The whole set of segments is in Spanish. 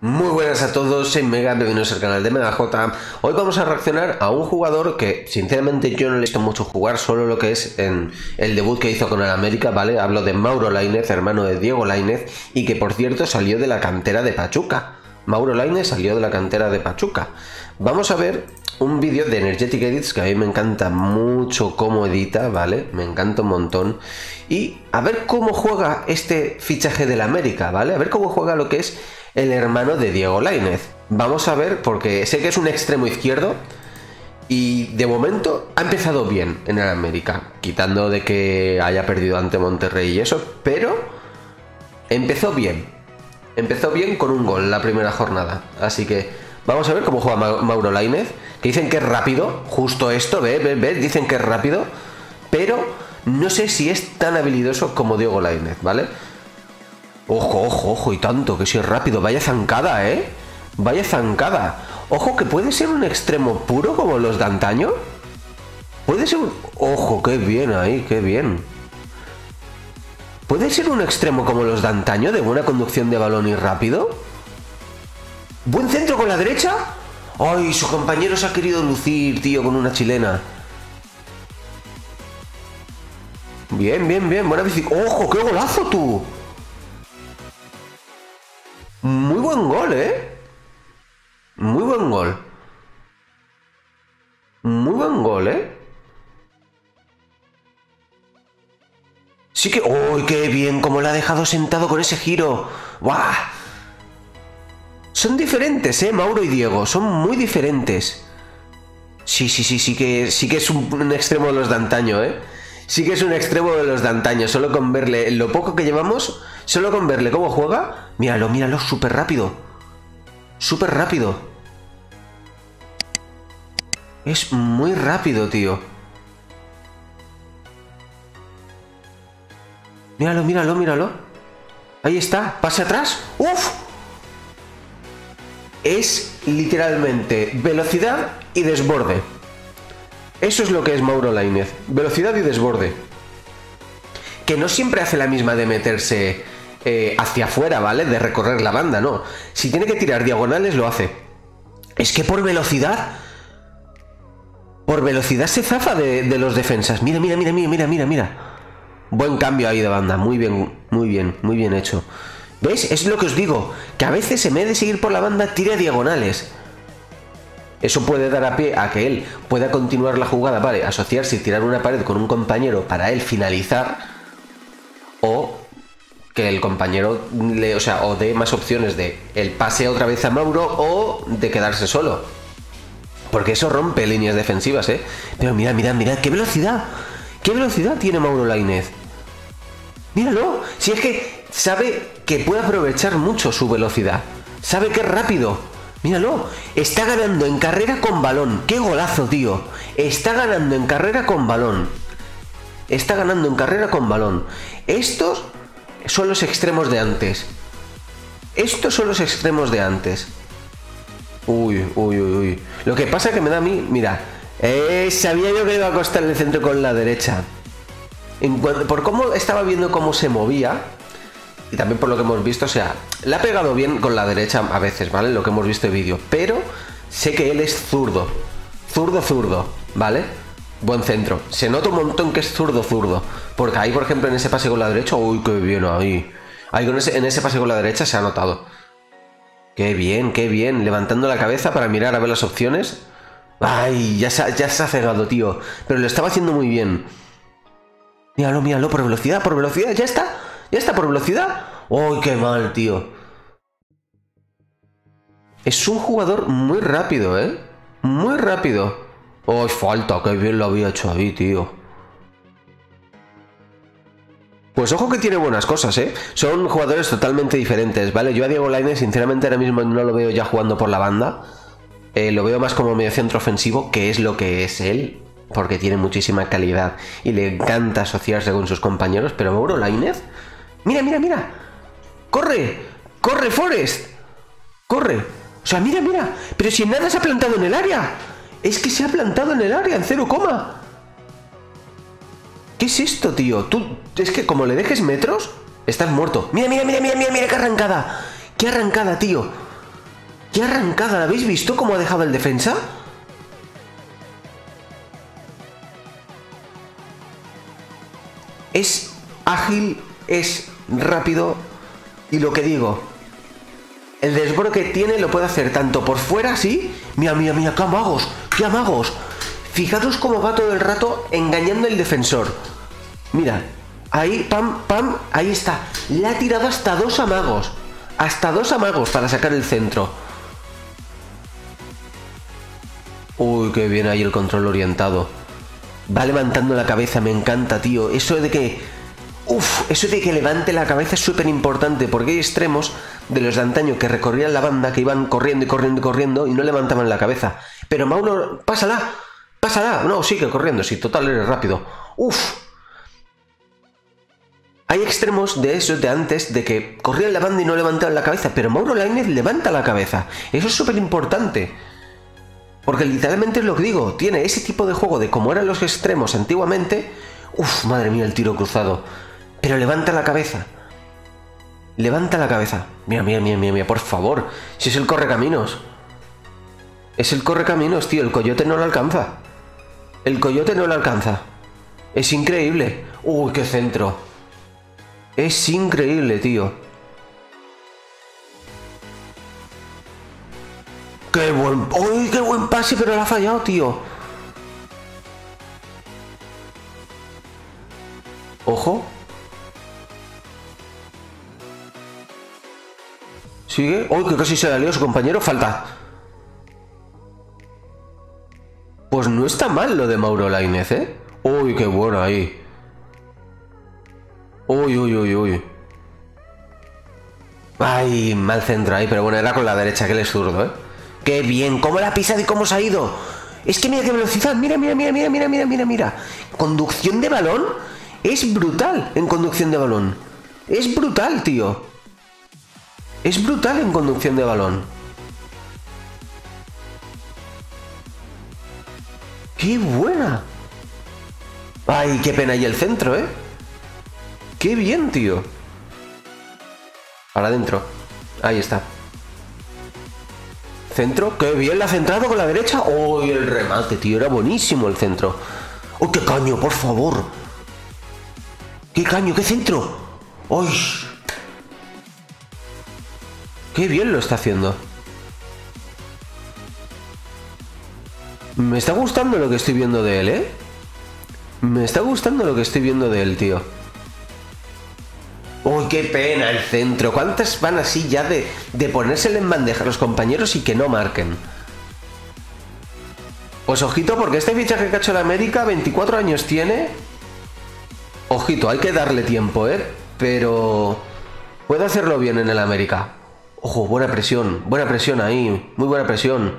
Muy buenas a todos, soy Mega, bienvenidos al canal de MegaJ. Hoy vamos a reaccionar a un jugador que sinceramente yo no le he visto mucho jugar, solo lo que es en el debut que hizo con el América, ¿vale? Hablo de Mauro Lainez, hermano de Diego Lainez, y que por cierto salió de la cantera de Pachuca. Mauro Lainez salió de la cantera de Pachuca. Vamos a ver un vídeo de Energetic Edits que a mí me encanta mucho cómo edita, ¿vale? Me encanta un montón. Y a ver cómo juega este fichaje del América, ¿vale? A ver cómo juega lo que es el hermano de Diego Lainez. Vamos a ver, porque sé que es un extremo izquierdo y de momento ha empezado bien en el América, quitando de que haya perdido ante Monterrey y eso, pero empezó bien. Empezó bien con un gol la primera jornada. Así que vamos a ver cómo juega Mauro Lainez, que dicen que es rápido, justo esto, ve, ve, ve, dicen que es rápido, pero no sé si es tan habilidoso como Diego Lainez, ¿vale? Ojo, ojo, ojo, y tanto, que si es rápido. Vaya zancada, ¿eh? Vaya zancada. Ojo, que puede ser un extremo puro como los de antaño. Puede ser un... Ojo, qué bien ahí, qué bien. ¿Puede ser un extremo como los de antaño, de buena conducción de balón y rápido? ¿Buen centro con la derecha? ¡Ay, su compañero se ha querido lucir, tío, con una chilena! Bien, bien, bien, buena bici. ¡Ojo, qué golazo tú! Muy buen gol, ¿eh? Muy buen gol. Muy buen gol, ¿eh? Sí que... ¡Uy, qué bien! Cómo lo ha dejado sentado con ese giro. ¡Buah! Son diferentes, ¿eh? Mauro y Diego. Son muy diferentes. Sí, sí, sí, sí que, sí que es un, un extremo de los de antaño, ¿eh? Sí que es un extremo de los de antaño. Solo con verle lo poco que llevamos Solo con verle cómo juega, míralo, míralo, súper rápido. Súper rápido. Es muy rápido, tío. Míralo, míralo, míralo. Ahí está, pase atrás. ¡Uf! Es literalmente velocidad y desborde. Eso es lo que es Mauro Lainez. Velocidad y desborde. Que no siempre hace la misma de meterse eh, hacia afuera, ¿vale? De recorrer la banda, no. Si tiene que tirar diagonales, lo hace. Es que por velocidad... Por velocidad se zafa de, los defensas. Mira, mira, mira, mira, mira, mira, mira. Buen cambio ahí de banda. Muy bien, muy bien, muy bien hecho. ¿Veis? Es lo que os digo. Que a veces en vez de seguir por la banda, tira diagonales. Eso puede dar a pie a que él pueda continuar la jugada, ¿vale? Asociarse y tirar una pared con un compañero para él finalizar. O que el compañero le, o sea, o dé más opciones de el pase otra vez a Mauro o de quedarse solo. Porque eso rompe líneas defensivas, ¿eh? Pero mira, mira, mira, qué velocidad. ¿Qué velocidad tiene Mauro Lainez? Míralo, si es que sabe que puede aprovechar mucho su velocidad. Sabe que es rápido. Míralo, está ganando en carrera con balón. ¡Qué golazo, tío! Está ganando en carrera con balón. Está ganando en carrera con balón. Estos son los extremos de antes. Estos son los extremos de antes. Uy, uy, uy, uy. Lo que pasa que me da a mí, mira, eh, sabía yo que iba a costar el centro con la derecha. por cómo estaba viendo cómo se movía, y también por lo que hemos visto, o sea, le ha pegado bien con la derecha a veces, ¿vale? Lo que hemos visto en vídeo, pero sé que él es zurdo. Zurdo, zurdo, ¿vale? Buen centro. Se nota un montón que es zurdo, zurdo. Porque ahí, por ejemplo, en ese pase con la derecha, uy, qué bien ahí. Ahí en ese pase con la derecha se ha notado. Qué bien, qué bien. Levantando la cabeza para mirar a ver las opciones. Ay, ya se, ya se ha cegado, tío. Pero lo estaba haciendo muy bien. Míralo, míralo, por velocidad, por velocidad. Ya está. Ya está, por velocidad. Uy, qué mal, tío. Es un jugador muy rápido, ¿eh? Muy rápido. ¡Oh, falta! ¡Qué bien lo había hecho ahí, tío! Pues ojo que tiene buenas cosas, ¿eh? Son jugadores totalmente diferentes, ¿vale? Yo a Diego Lainez, sinceramente, ahora mismo no lo veo ya jugando por la banda. Eh, lo veo más como medio centro ofensivo, que es lo que es él, porque tiene muchísima calidad y le encanta asociarse con sus compañeros. Pero Mauro Lainez, mira, mira, mira, corre, corre, Forest, corre. O sea, mira, mira, pero si nada se ha plantado en el área. Es que se ha plantado en el área, en cero coma. ¿Qué es esto, tío? Tú, es que como le dejes metros, estás muerto. Mira, mira, mira, mira, mira, mira qué arrancada. Qué arrancada, tío. ¡Qué arrancada! ¿La habéis visto cómo ha dejado el defensa? Es ágil, es rápido y lo que digo, el desborde que tiene lo puede hacer tanto por fuera, ¿sí? Mira, mira, mira, qué amagos, qué amagos. Fijaros cómo va todo el rato engañando el defensor. Mira, ahí, pam, pam, ahí está. Le ha tirado hasta dos amagos. Hasta dos amagos para sacar el centro. Uy, qué bien ahí el control orientado. Va levantando la cabeza, me encanta, tío. Eso de que... Uf, eso de que levante la cabeza es súper importante porque hay extremos de los de antaño que recorrían la banda, que iban corriendo y corriendo y corriendo y no levantaban la cabeza. Pero Mauro, pásala, pásala. No, sigue corriendo, sí, total, eres rápido. Uf. Hay extremos de esos de antes, de que corrían la banda y no levantaban la cabeza, pero Mauro Lainez levanta la cabeza. Eso es súper importante. Porque literalmente es lo que digo, tiene ese tipo de juego de como eran los extremos antiguamente. Uf, madre mía, el tiro cruzado. Pero levanta la cabeza. Levanta la cabeza. Mira, mira, mira, mira, mira, por favor. Si es el correcaminos. Es el correcaminos, tío. El coyote no lo alcanza. El coyote no lo alcanza. Es increíble. Uy, qué centro. Es increíble, tío. Qué buen... ¡Uy, qué buen pase! Pero lo ha fallado, tío. Ojo. Sigue. ¡Uy, que casi se le liado su compañero! Falta. Pues no está mal lo de Mauro Lainez, ¿eh? ¡Uy, qué bueno ahí! ¡Uy, uy, uy, uy! Ay, mal centro ahí, pero bueno, era con la derecha, que le es zurdo, ¿eh? ¡Qué bien! ¿Cómo la ha pisado y cómo se ha ido? Es que mira qué velocidad, mira, mira, mira, mira, mira, mira, mira, mira. Conducción de balón es brutal en conducción de balón. Es brutal, tío. Es brutal en conducción de balón. ¡Qué buena! ¡Ay, qué pena! Y el centro, ¿eh? ¡Qué bien, tío! Para adentro. Ahí está. Centro. ¡Qué bien! La ha centrado con la derecha. ¡Uy, el remate, tío! Era buenísimo el centro. ¡Oh, qué caño, por favor! ¡Qué caño, qué centro! ¡Uy! Qué bien lo está haciendo. Me está gustando lo que estoy viendo de él, ¿eh? Me está gustando lo que estoy viendo de él, tío. Uy, qué pena el centro. ¿Cuántas van así ya de, de ponérsele en bandeja a los compañeros y que no marquen? Pues ojito, porque este fichaje que ha hecho la América, 24 años tiene. Ojito, hay que darle tiempo, ¿eh? Pero puede hacerlo bien en el América. Ojo, buena presión, buena presión ahí, muy buena presión.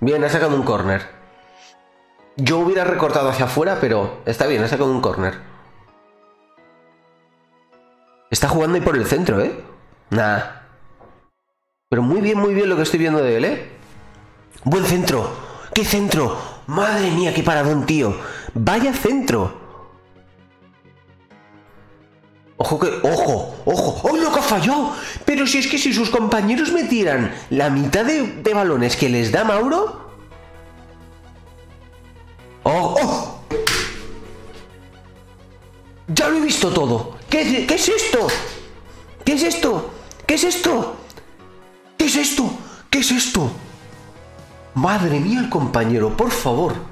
Bien, ha sacado un corner. Yo hubiera recortado hacia afuera, pero está bien, ha sacado un corner. Está jugando ahí por el centro, ¿eh? Nah. Pero muy bien, muy bien lo que estoy viendo de él, ¿eh? Buen centro. ¿Qué centro? Madre mía, qué paradón, tío. Vaya centro. Ojo que. ¡Ojo! ¡Ojo! ¡Oh, lo que fallado! Pero si es que si sus compañeros me tiran la mitad de, balones que les da Mauro. ¡Oh! ¡Oh! ¡Ya lo he visto todo! ¿Qué, ¿Qué es esto? ¿Qué es esto? ¿Qué es esto? ¿Qué es esto? ¿Qué es esto? Madre mía, el compañero, por favor.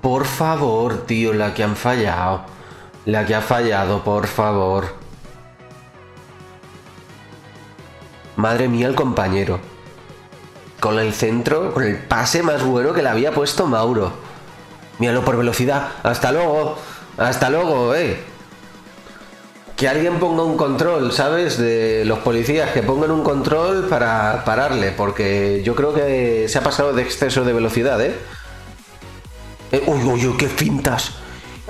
Por favor, tío, la que han fallado. La que ha fallado, por favor. Madre mía, el compañero. Con el centro, con el pase más bueno que le había puesto Mauro. Míralo por velocidad. Hasta luego. Hasta luego, eh. Que alguien ponga un control, ¿sabes? De los policías, que pongan un control para pararle, porque yo creo que se ha pasado de exceso de velocidad, ¿eh? Eh, uy, uy, uy, qué fintas.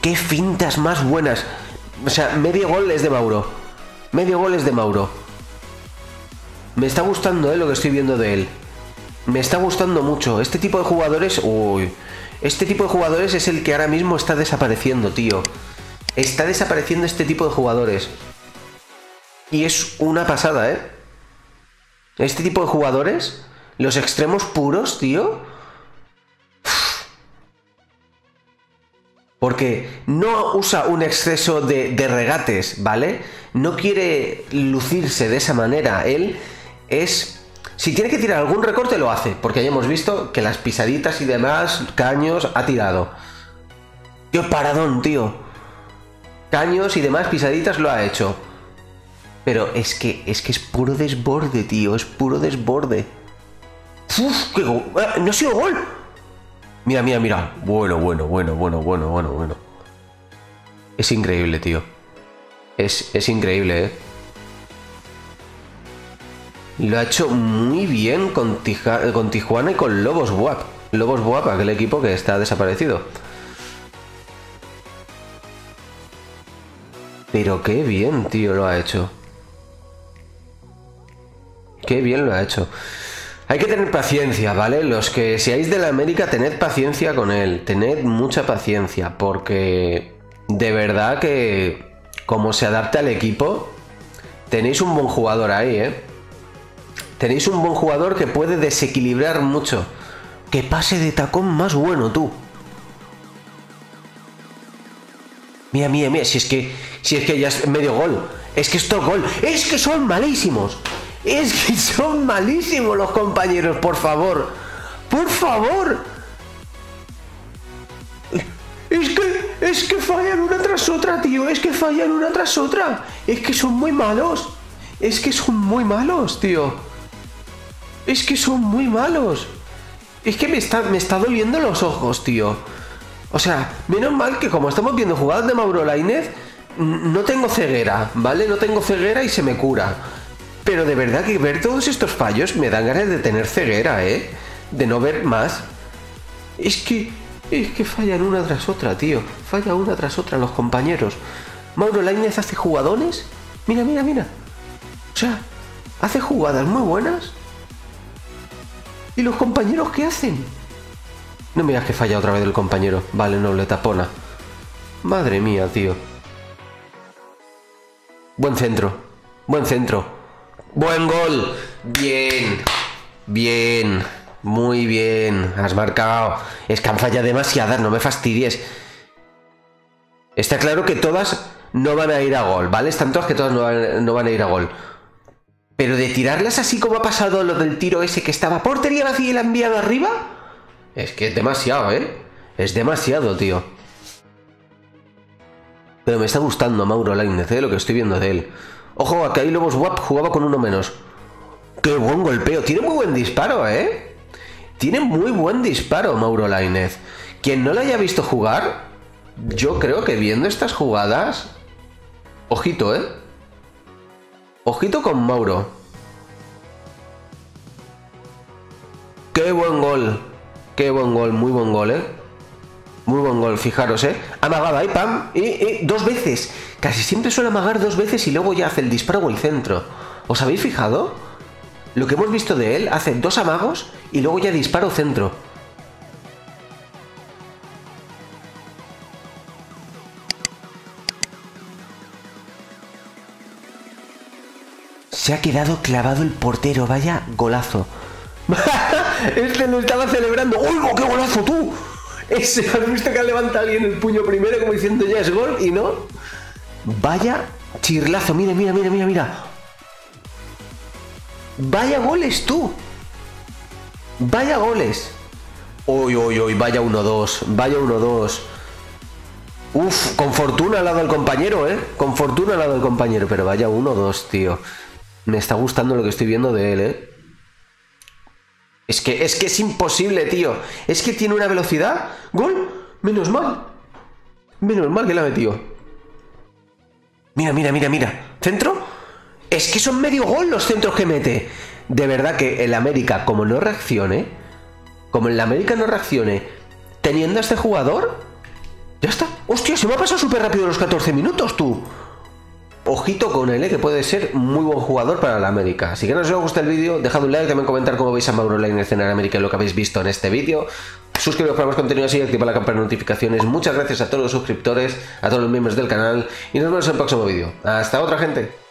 Qué fintas más buenas. O sea, medio gol es de Mauro. Medio gol es de Mauro. Me está gustando eh, lo que estoy viendo de él. Me está gustando mucho. Este tipo de jugadores... Uy. Este tipo de jugadores es el que ahora mismo está desapareciendo, tío. Está desapareciendo este tipo de jugadores. Y es una pasada, ¿eh? Este tipo de jugadores, los extremos puros, tío. Porque no usa un exceso de, regates, ¿vale? No quiere lucirse de esa manera. Él es... Si tiene que tirar algún recorte, lo hace. Porque ya hemos visto que las pisaditas y demás, caños, ha tirado. Tío, paradón, tío. Caños y demás pisaditas lo ha hecho. Pero es que es que es puro desborde, tío. Es puro desborde. ¡Uf! ¡Qué go ¡Ah! ¡No ha sido gol! Mira, mira, mira. Bueno, bueno, bueno, bueno, bueno, bueno, bueno. Es increíble, tío. Es, es increíble, ¿eh? Lo ha hecho muy bien con, con Tijuana y con Lobos Buap. Lobos Buap, aquel equipo que está desaparecido. Pero qué bien, tío, lo ha hecho. Qué bien lo ha hecho. Hay que tener paciencia, ¿vale? Los que seáis de la América, tened paciencia con él. Tened mucha paciencia, porque de verdad que como se adapta al equipo, tenéis un buen jugador ahí, ¿eh? Tenéis un buen jugador que puede desequilibrar mucho. Que pase de tacón más bueno, tú. Mira, mira, mira, si es que, si es que ya es medio gol. Es que esto es gol. Es que son malísimos. Es que son malísimos los compañeros, por favor. Por favor. Es que, es que fallan una tras otra, tío. Es que fallan una tras otra. Es que son muy malos. Es que son muy malos, tío. Es que son muy malos. Es que me está, me está doliendo los ojos, tío. O sea, menos mal que como estamos viendo jugadas de Mauro Lainez, no tengo ceguera, ¿vale? No tengo ceguera y se me cura. Pero de verdad que ver todos estos fallos me dan ganas de tener ceguera, ¿eh? De no ver más. Es que... Es que fallan una tras otra, tío. Falla una tras otra los compañeros. Mauro Lainez hace jugadones. Mira, mira, mira. O sea, hace jugadas muy buenas. ¿Y los compañeros qué hacen? No me digas que falla otra vez el compañero. Vale, no, le tapona. Madre mía, tío. Buen centro. Buen centro. Buen gol. Bien. Bien. Muy bien. Has marcado. Es que han fallado demasiadas, no me fastidies. Está claro que todas no van a ir a gol, ¿vale? Están todas que todas no van, a ir a gol. Pero de tirarlas así como ha pasado lo del tiro ese que estaba portería vacía y la ha enviado arriba. Es que es demasiado, ¿eh? Es demasiado, tío. Pero me está gustando Mauro Lainez, ¿eh? Lo que estoy viendo de él. Ojo, a que ahí Lobos Wap jugaba con uno menos. ¡Qué buen golpeo! Tiene muy buen disparo, ¿eh? Tiene muy buen disparo Mauro Lainez. Quien no lo haya visto jugar, yo creo que viendo estas jugadas... Ojito, ¿eh? Ojito con Mauro. ¡Qué buen gol! ¡Qué buen gol! Muy buen gol, ¿eh? Muy buen gol, fijaros, ¿eh? Amagado ahí, pam, y, dos veces. Casi siempre suele amagar dos veces y luego ya hace el disparo o el centro. ¿Os habéis fijado? Lo que hemos visto de él, hace dos amagos y luego ya disparo centro. Se ha quedado clavado el portero, vaya golazo. este lo estaba celebrando. ¡Oigo, qué golazo tú! Ese, ¿Has visto que ha levantado alguien el puño primero como diciendo ya es gol y no? Vaya chirlazo, mira, mira, mira, mira, mira. Vaya goles tú. Vaya goles. Uy, uy, uy, vaya 1-2, vaya 1-2. Uf, con fortuna al lado del compañero, ¿eh? Con fortuna al lado del compañero, pero vaya 1-2, tío. Me está gustando lo que estoy viendo de él, ¿eh? Es que, es que es imposible, tío. Es que tiene una velocidad. ¡Gol! Menos mal. Menos mal que la ha metido. Mira, mira, mira, mira. ¿Centro? Es que son medio gol los centros que mete. De verdad que el América, como no reaccione, como el América no reaccione teniendo a este jugador, ya está. Hostia, se me ha pasado súper rápido los 14 minutos, tú ojito con él, ¿eh? que puede ser muy buen jugador para la América. Así que no os gusta el vídeo, dejad un like, también comentar cómo veis a Mauro Line en el América y lo que habéis visto en este vídeo. Suscribiros para más contenido así y activa la campana de notificaciones. Muchas gracias a todos los suscriptores, a todos los miembros del canal y nos vemos en el próximo vídeo. Hasta otra gente.